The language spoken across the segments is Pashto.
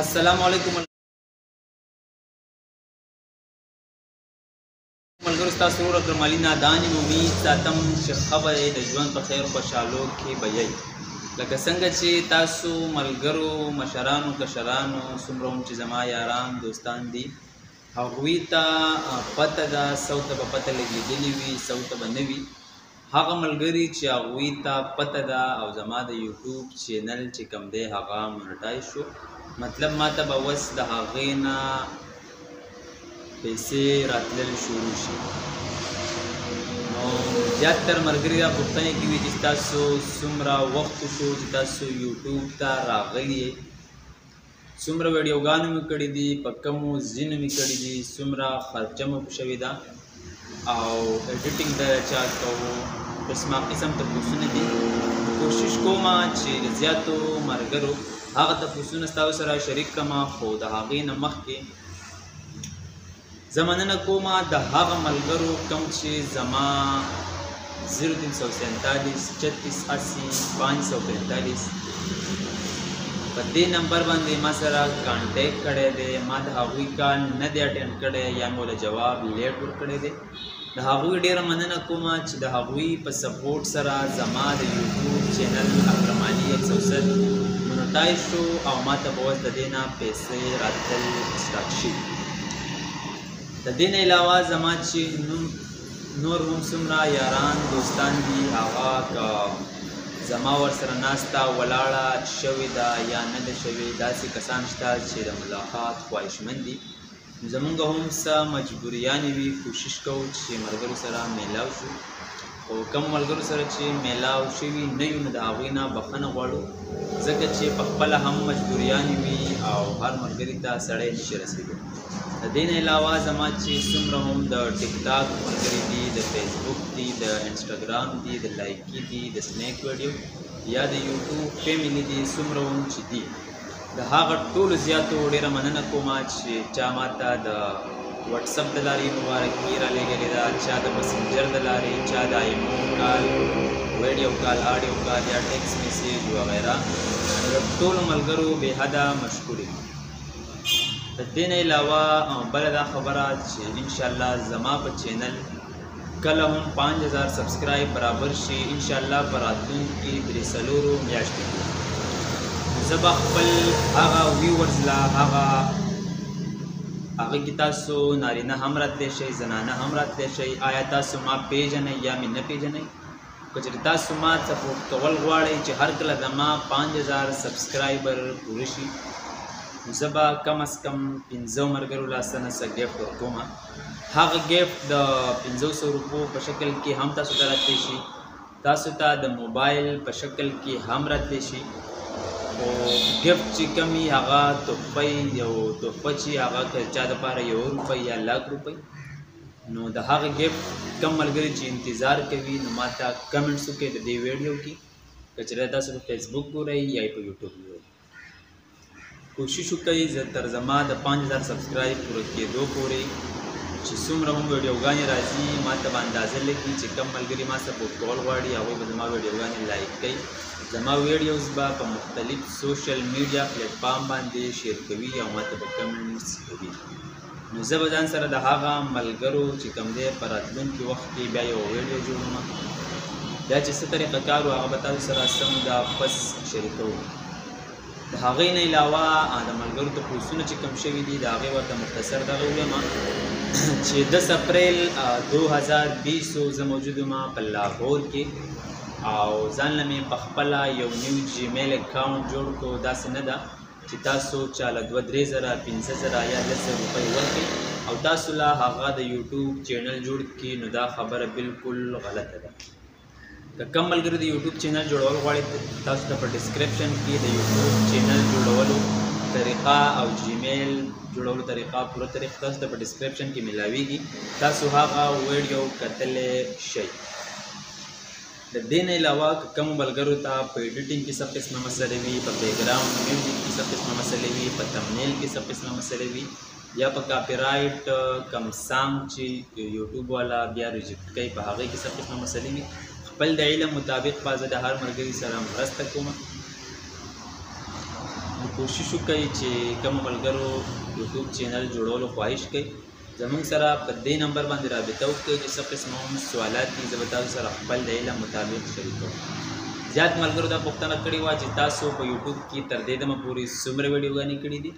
السلام علیکم ملګرو ستاسو ورور اکرم علي نادان یم امید ساتم چې خبر یې د ژوند په خیر خوشحالو کې به یئ لکه څنګه چې تاسو ملګرو مشرانو کشرانو څومره هم چې زما یاران دوستان دي هغوی ته پته ده څو ته به پته لګېدلې وي څو ته به نه وي هغه ملګری چی هغوی ته پته ده او زما د یوټیوب چینل چی کوم دی هغه مونټایز شو مطلب ماته به وس د هغه نه پیسې راتلل شروع شي نو زیات تر مرګري دا پوښتنه کوي چې تاسو څومره وخت شو چې تاسو یوټیوب ته راغلي څومره ویډیوګانې مو کړې دي په کومو ځینو مې کړې دي څومره خرچه مو په شوې ده او ایډیټینګ به چا کوو داسما قسم تپوسونه دي کوشش کوم چې د زیاتو مرګرو هغه تپوسونه ستاسو سره شریک کما خو د هغې نه مخکې زه مننه کوم د هغه ملګرو کوم چې زما 0347 36 80 543 په دې نمبر باندې ما سره کانټیکټ کړی دی ما د هغوی کال نه دی اټینډ کړی یا مو له جواب لیټ ورکړی دی د هغوی ډیره مننه کوم چې د هغوی په سپورټ سره زما د یوټیوب چینل اکرمانی اکسوسل مونټایز شو او ما ته به اوس د دې نه پیسې راتلل سټارټ شي د دې نه علاوه زما چې نوم نور هم څومره یاران دوستان دي هغه که زما ورسره ناسته ولاړه شوې ده یا نه ده شوې داسې کسان شته چې د ملاقات خواهشمند دي زمونږ هم څه مجبوریانې وي کوشش کوو چې ملګرو سره میلاو شو خو کم ملګرو سره چې میلاو شوي نه یو نو د هغوی نه بخښنه غواړو ځکه چې په خپله هم مجبوریانې وي او هر ملګري ته سړی نشي رسېدلی د دې نه علاوه زما چې څومره هم د ټیک ټاک ملګري دي د فیسبوک دي د انسټاګرام دي د لایکي دي د سنیک ویډیو یا د یوټیوب فیملی دي څومره هم چې دي د هغه ټولو زیاتو ډېره مننه کوم چې چا ماته د واتساپ د لارې مبارکي را لېږلې ده چا د مسنجر د لارې چا د ایمو کال ویډیو کال آډیو کال یا ټیکس میسیج وغیره د ټولو ملګرو بې حده مشکور یم د دې نه علاوه بله دا خبره چې انشاءالله زما په چینل کله هم پنځه هزار سبسکرایب برابر شي ان شاء الله په راتلونکي درې څلورو میاشتو کې زه به خپل هغه ویورز لا هغه هغه کې تاسو نارینه هم راتلی شئ زنانه هم راتلی شئ آیا تاسو ما پیژنئ یا مې نه پیژنئ که چېرې تاسو ما ته کول غواړئ چې هر کله د ما پنځه هزار سبسکرایبر پوره شي زه به کم از کم پنځه ملګرو لاسه نه څه ګفټ ورکوم هغه ګیفټ د پنځو سو روپو په شکل کې هم تاسو ته راتلی شي تاسو ته د موبایل په شکل کې هم راتلی شي او ګیفټ چې کمی هغه تحفه یو تحفه چې هغه که چا د پاره یو روپۍ یا لاک روپۍ نو د هغه ګیفټ کم ملګری چې انتظار کوي نو ماته کمنټس وکړئ د دې ویډیو کې که چېرې تاسو په فیسبوک ګورئ یا په یوټیوب ګورئ کوشش وکړئ زه تر زما د 5000 سبسکرایب پوره کېدو پورې چې څومره هم ویډیوګانې راځي ما ته به اندازه لګي چې کم ملګري ما سره پوسټ کول غواړي هغوی به زما ویډیوګانې لایک کوي زما ویډیوز به په مختلف سوشل میډیا پلیټفارم باندې شیر کوي او ما ته به کمنټس کوي نو زه به ځان سره د هغه ملګرو چې کوم دی په راتلونکي وخت کې بیا یو ویډیو جوړوم دا چې څه طریقه کار هغه به تاسو سره سم دا پس شریکوم د هغې نه علاوه د ملګرو ته پوسونه چې کم شوي دي د هغې ورته مختصر دغه ویم چې دس اپریل 2020 زه موجود ما په لاهور کې او ځان له مې په خپله یو نیو جیمیل اکاونټ جوړ کو داسې نه ده چې تاسو چاله دوه درې زره پنځه زره یا لس زره روپۍ ورکړئ او تاسو لا هغه د یوټیوب چینل جوړ کړي نو دا خبره بالکل غلطه ده که کم ملګري د یوټیوب چینل جوړول غواړي تاسو ته په ډسکرپشن کې د یوټیوب چینل جوړولو طریقه او جیمیل جوړولو طریقه پوره طریقه تاسو ته په ډسکرپشن کې ملاویږي تاسو هغه ویډیو کتلی شئ د دې نه علاوه که کومو ملګرو ته په ایډیټینګ کې څه قسمه مسلې وي په بیکګراونډ میوزیک کې څه قسمه مسلې وي په تمنیل کې څه قسمه مسلې وي یا په کاپی رائټ کم سانګ چې یوټیوب والا بیا ریجیکټ کوي په هغه کې څه قسمه مسلې وي خپل د علم مطابق پازه د هر مرګري سره مرسته کوم کوشش وکړئ چې کوم ملګرو یوټیوب چینل جوړولو خواهش کوي زموږ سره په دې نمبر باندې رابطه وکړئ چې څه قسم هم سوالات دي زه به تاسو سره خپل د علم مطابق شریکوم زیات ملګرو دا پوښتنه کړې وه چې تاسو په یوټیوب کې تر دې دمه پورې څومره ویډیوګانې کړې دي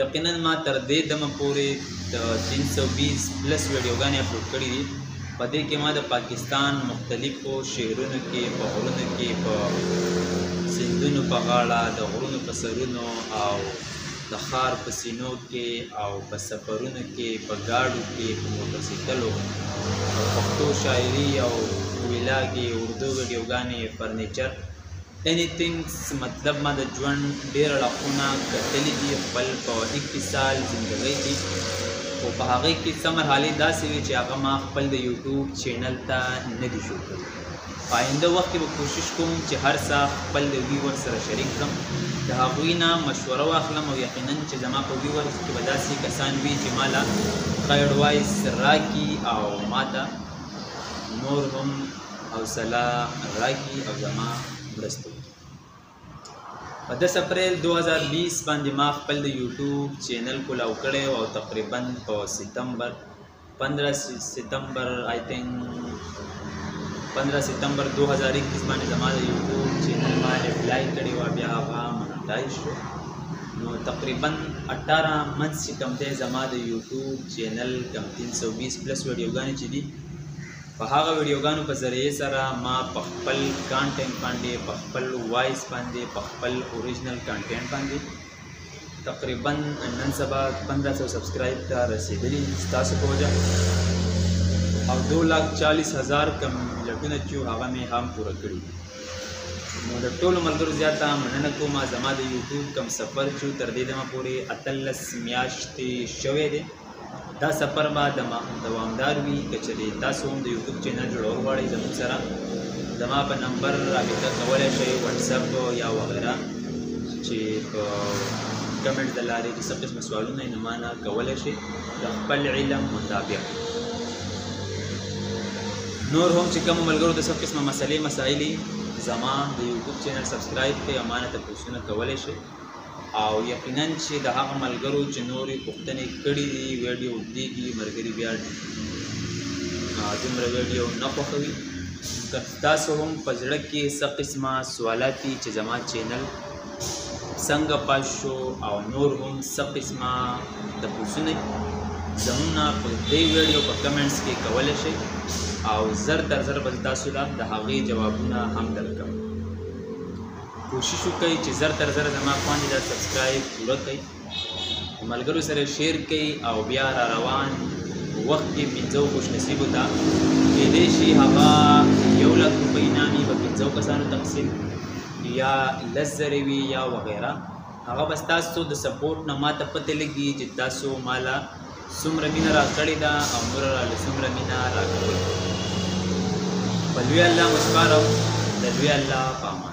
یقینا ما تر دې دمه پورې د 320 پلس ویډیوګانې اپلوډ کړې دي په دې کې ما د پاکستان مختلفو شهرونو کې په غرونو کې په سندونو په غاړه د غرونو په سرونو او د ښار په سینو کې او په سفرونو کې، په ګاډو کې، په موټرسیکلو، په پښتو شاعري او ویلاګې، اردو ویډیوګانې، فرنیچر، اني تینګس مطلب ما د ژوند ډېر اړخونه کتلي دي خپل په اکیس سال زندګۍ کې، خو په هغې کې څه مرحلې داسې وې چې هغه ما خپل د یوټیوب چینل ته نه دي شو کړي. په آینده وخت کې به کوشش کوم چې هر څه خپل ویور سره شریک کړم د هغوی نه مشوره واخلم او یقینا چې زما په ویور کې به داسې کسان وي چې مالا خیر وایس راکی او ماته نور هم حوصله راکی او زما مرسته په 10 اپریل 2020 باندې ما خپل د یوټیوب چینل کولاو کړی او تقریبا په ستمبر 15 ستمبر آی تھنک 15 ستمبر 2021 باندې زما د یوټیوب چینل ما اپلای کړی و بیا هغه مونټایز شو نو تقریبا 18 منس چې کم دی زما د یوټیوب چینل کم 320 پلس ویډیوګانې چې دي په هغه ویډیوګانو په ذریعه سره ما په خپل کانټینټ باندې په خپل وایس باندې په خپل اوریجنل کانټینټ باندې تقریبا نن سبا 1500 سبسکرایب ته رسیدلی تاسو په وجه او 240000 کم لټونه چې هغه مې هم پوره کړی نو د ټولو ملګرو زیاته مننه کوم زما د یوټیوب کم سفر چې تر دې دمه پورې اتلس میاشتې شوی دی دا سفر به د دوامدار وي که چېرې تاسو هم د یوټیوب چینل جوړول غواړئ زموږ سره زما په نمبر رابطه کولی شئ واتساپ یا وغیره چې په کمنټ د لارې چې څه قسمه سوالونه یې نو ما نه کولی شئ د خپل علم مطابق نور هم چې کوم ملګرو د څه قسمه مسلې مسایلې زما د یوټیوب چینل سبسکرایب کړئ او ما نه تپوسونه کولی شئ او یقینا چې د هغه ملګرو چې نورې پوښتنې کړې دي ویډیو اوږدېږي ملګري بیا دومره ویډیو نه خوښوي که تاسو هم په زړه کې څه قسمه سوالات دي چې زما چینل څنګه پاس شو او نور هم څه قسمه تپوسونه زمونه په دې ویډیو په کمنټس کې کولی شئ او زر تر زر به تاسو ته د هغې جوابونه هم درکړم کوشش وکړئ چې زر تر زر زما خوندې دا سبسکرایب پوره کړئ ملګرو سره شیر کړئ او بیا را روان وخت کې پنځو خوش نصیبو ته کېدای شي هغه یو لک روپۍ انعامي به پنځو کسانو تقسیم یا لس زره وي یا وغیره هغه به ستاسو د سپورټ نه ماته پته لګي چې تاسو مالا څومره مینه راکړې ده او نور راله څومره مینه راکړې په لوی الله مسپارم د لوی الله په امان